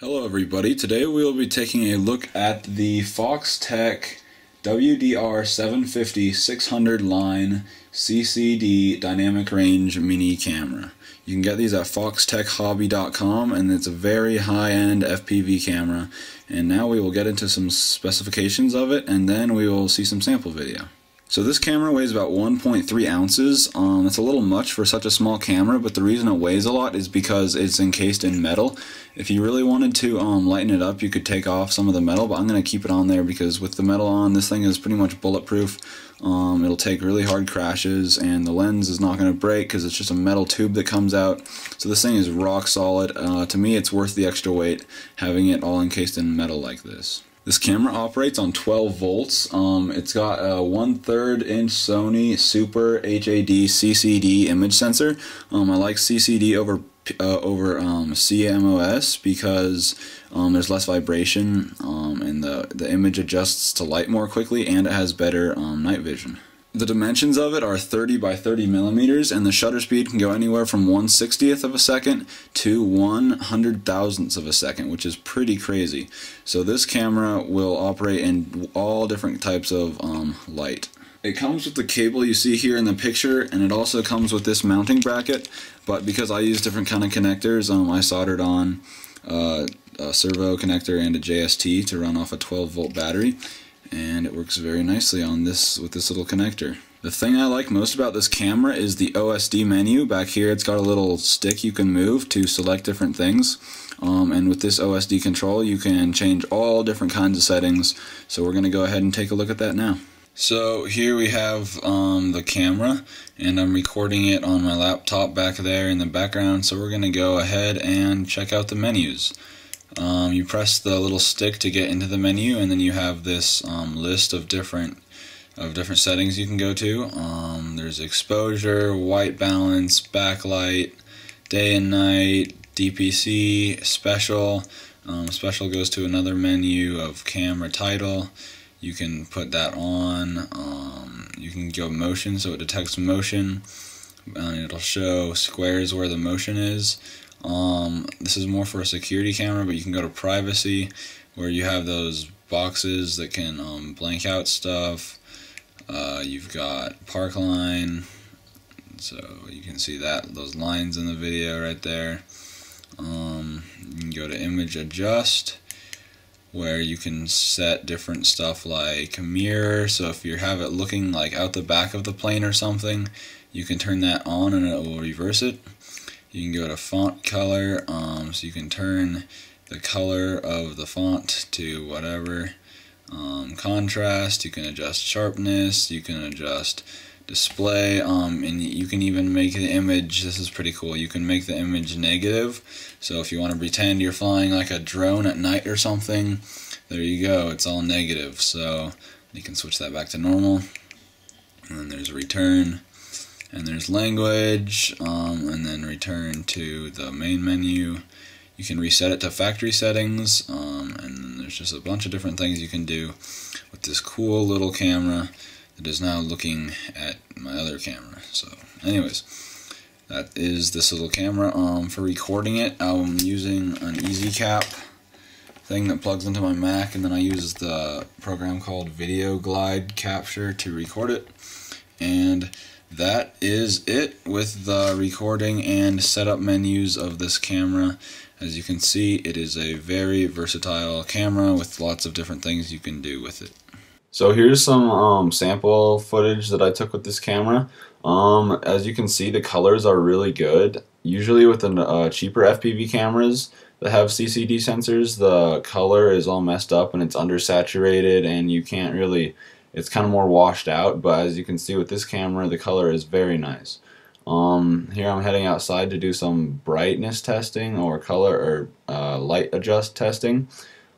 Hello everybody, today we will be taking a look at the Foxtech WDR750 600 line CCD dynamic range mini camera. You can get these at foxtechhobby.com and it's a very high-end FPV camera. And now we will get into some specifications of it and then we will see some sample video. So this camera weighs about 1.3 ounces. Um, it's a little much for such a small camera, but the reason it weighs a lot is because it's encased in metal. If you really wanted to um, lighten it up, you could take off some of the metal, but I'm going to keep it on there because with the metal on, this thing is pretty much bulletproof. Um, it'll take really hard crashes, and the lens is not going to break because it's just a metal tube that comes out. So this thing is rock solid. Uh, to me, it's worth the extra weight having it all encased in metal like this. This camera operates on 12 volts. Um, it's got a one third inch Sony Super HAD CCD image sensor. Um, I like CCD over uh, over um, CMOS because um, there's less vibration um, and the the image adjusts to light more quickly and it has better um, night vision. The dimensions of it are 30 by 30 millimeters, and the shutter speed can go anywhere from 1 60th of a second to 100 thousandths of a second, which is pretty crazy. So this camera will operate in all different types of um, light. It comes with the cable you see here in the picture, and it also comes with this mounting bracket, but because I use different kind of connectors, um, I soldered on uh, a servo connector and a JST to run off a 12 volt battery and it works very nicely on this with this little connector. The thing I like most about this camera is the OSD menu. Back here it's got a little stick you can move to select different things. Um, and with this OSD control you can change all different kinds of settings. So we're going to go ahead and take a look at that now. So here we have um, the camera and I'm recording it on my laptop back there in the background. So we're going to go ahead and check out the menus. Um, you press the little stick to get into the menu, and then you have this um, list of different of different settings you can go to. Um, there's exposure, white balance, backlight, day and night, DPC, special. Um, special goes to another menu of camera title. You can put that on. Um, you can go motion, so it detects motion. And it'll show squares where the motion is. Um, this is more for a security camera, but you can go to privacy where you have those boxes that can um, blank out stuff. Uh, you've got park line, so you can see that those lines in the video right there. Um, you can go to image adjust where you can set different stuff like mirror so if you have it looking like out the back of the plane or something you can turn that on and it will reverse it you can go to font color um, so you can turn the color of the font to whatever um, contrast. You can adjust sharpness. You can adjust display. Um, and you can even make the image this is pretty cool you can make the image negative. So if you want to pretend you're flying like a drone at night or something there you go it's all negative. So you can switch that back to normal. And then there's return and there's language um, and then return to the main menu. You can reset it to factory settings um, and there's just a bunch of different things you can do with this cool little camera that is now looking at my other camera. So anyways that is this little camera um, for recording it. I'm using an EasyCap thing that plugs into my Mac and then I use the program called Video Glide Capture to record it. And that is it with the recording and setup menus of this camera. As you can see, it is a very versatile camera with lots of different things you can do with it. So here's some um, sample footage that I took with this camera. Um, as you can see, the colors are really good. Usually with the uh, cheaper FPV cameras that have CCD sensors, the color is all messed up and it's undersaturated and you can't really it's kind of more washed out but as you can see with this camera the color is very nice. Um, here I'm heading outside to do some brightness testing or color or uh, light adjust testing.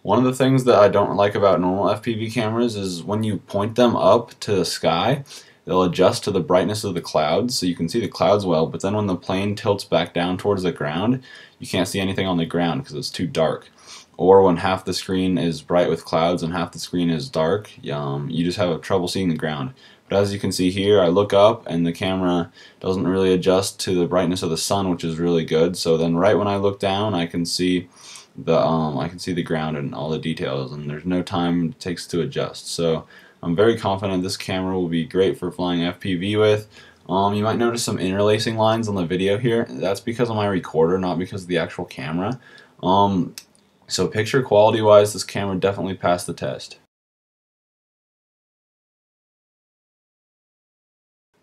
One of the things that I don't like about normal FPV cameras is when you point them up to the sky they'll adjust to the brightness of the clouds so you can see the clouds well but then when the plane tilts back down towards the ground you can't see anything on the ground because it's too dark or when half the screen is bright with clouds and half the screen is dark, um, you just have trouble seeing the ground. But as you can see here, I look up and the camera doesn't really adjust to the brightness of the sun, which is really good. So then right when I look down, I can see the um, I can see the ground and all the details, and there's no time it takes to adjust. So I'm very confident this camera will be great for flying FPV with. Um, you might notice some interlacing lines on the video here. That's because of my recorder, not because of the actual camera. Um, so picture quality wise, this camera definitely passed the test.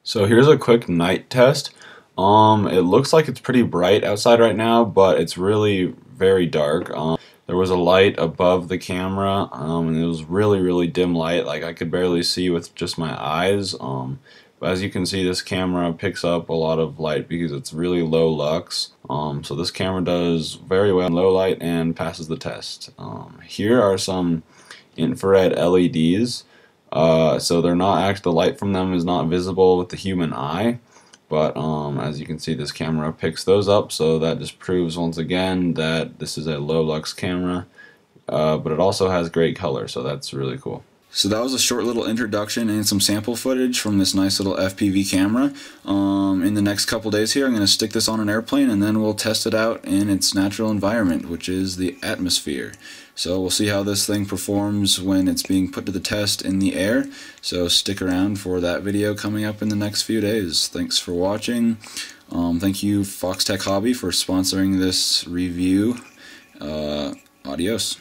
So here's a quick night test. Um, it looks like it's pretty bright outside right now, but it's really very dark. Um, there was a light above the camera, um, and it was really, really dim light. Like I could barely see with just my eyes. Um, but as you can see, this camera picks up a lot of light because it's really low lux. Um, so this camera does very well in low light and passes the test. Um, here are some infrared LEDs. Uh, so they're not actually the light from them is not visible with the human eye. But um, as you can see, this camera picks those up. So that just proves once again that this is a low lux camera. Uh, but it also has great color, so that's really cool. So that was a short little introduction and some sample footage from this nice little FPV camera. Um, in the next couple days here, I'm going to stick this on an airplane and then we'll test it out in its natural environment, which is the atmosphere. So we'll see how this thing performs when it's being put to the test in the air. So stick around for that video coming up in the next few days. Thanks for watching. Um, thank you Foxtech Hobby for sponsoring this review. Uh, adios.